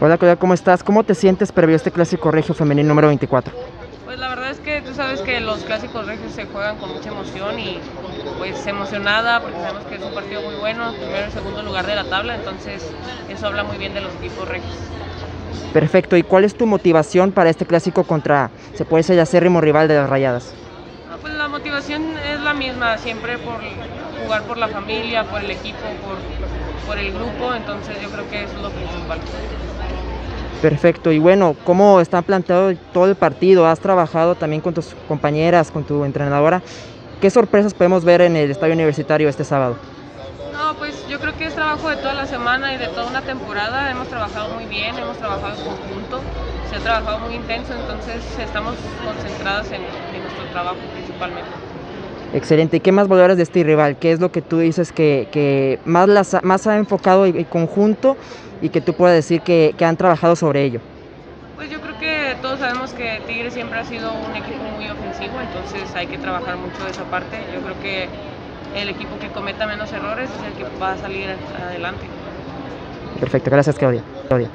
Hola Claudia, ¿cómo estás? ¿Cómo te sientes previo a este clásico regio femenino número 24? Pues la verdad es que tú sabes que los clásicos regios se juegan con mucha emoción y pues emocionada porque sabemos que es un partido muy bueno, primero y segundo lugar de la tabla, entonces eso habla muy bien de los equipos regios. Perfecto, ¿y cuál es tu motivación para este clásico contra, se puede ser, acérrimo rival de las Rayadas? Ah, pues la motivación es la misma, siempre por jugar por la familia, por el equipo, por, por el grupo, entonces yo creo que eso es lo principal. Perfecto, y bueno, ¿cómo está planteado todo el partido? ¿Has trabajado también con tus compañeras, con tu entrenadora? ¿Qué sorpresas podemos ver en el estadio universitario este sábado? No, pues yo creo que es trabajo de toda la semana y de toda una temporada. Hemos trabajado muy bien, hemos trabajado en conjunto, se ha trabajado muy intenso, entonces estamos concentradas en, en nuestro trabajo principalmente. Excelente. ¿Y qué más valoras de este rival? ¿Qué es lo que tú dices que, que más, las, más ha enfocado el conjunto y que tú puedas decir que, que, han trabajado sobre ello? Pues yo creo que todos sabemos que Tigre siempre ha sido un equipo muy ofensivo, entonces hay que trabajar mucho de esa parte. Yo creo que el equipo que cometa menos errores es el que va a salir adelante. Perfecto, gracias Claudia. Claudia.